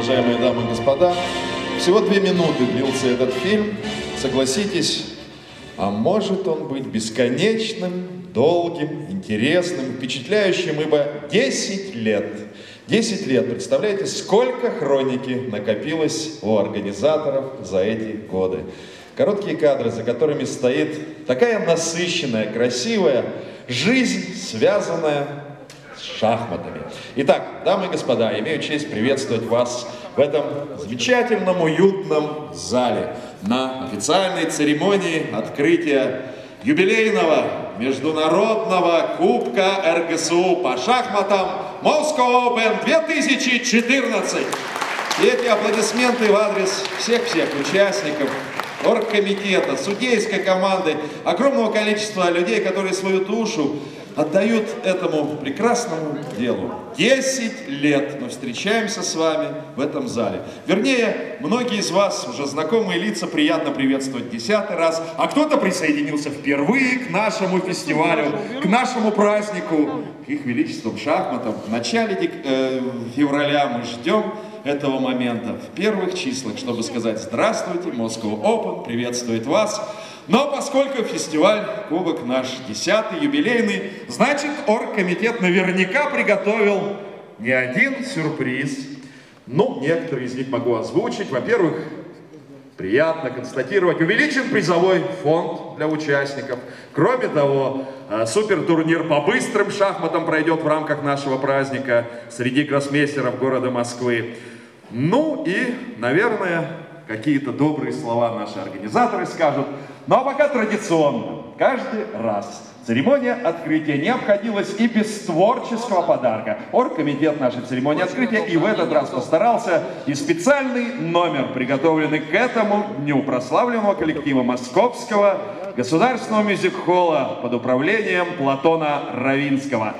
уважаемые дамы и господа. Всего две минуты длился этот фильм. Согласитесь, а может он быть бесконечным, долгим, интересным, впечатляющим, ибо 10 лет. 10 лет. Представляете, сколько хроники накопилось у организаторов за эти годы. Короткие кадры, за которыми стоит такая насыщенная, красивая жизнь, связанная шахматами. Итак, дамы и господа, имею честь приветствовать вас в этом замечательном, уютном зале на официальной церемонии открытия юбилейного международного кубка РГСУ по шахматам Moscow Open 2014. И эти аплодисменты в адрес всех-всех участников, оргкомитета, судейской команды, огромного количества людей, которые свою душу отдают этому прекрасному делу. Десять лет мы встречаемся с вами в этом зале. Вернее, многие из вас, уже знакомые лица, приятно приветствовать десятый раз, а кто-то присоединился впервые к нашему фестивалю, к нашему празднику, к их величествам шахматам. В начале э, февраля мы ждем этого момента в первых числах, чтобы сказать «Здравствуйте, Moscow Open приветствует вас». Но поскольку фестиваль Кубок наш десятый, юбилейный, значит оргкомитет наверняка приготовил не один сюрприз. Ну, некоторые из них могу озвучить. Во-первых, приятно констатировать, увеличен призовой фонд для участников. Кроме того, э, супертурнир по быстрым шахматам пройдет в рамках нашего праздника среди гроссмейстеров города Москвы. Ну и, наверное, какие-то добрые слова наши организаторы скажут. Ну а пока традиционно, каждый раз церемония открытия не обходилась и без творческого подарка. Оргкомитет нашей церемонии открытия и в этот раз постарался, и специальный номер, приготовленный к этому дню прославленного коллектива Московского государственного мюзик-холла под управлением Платона Равинского.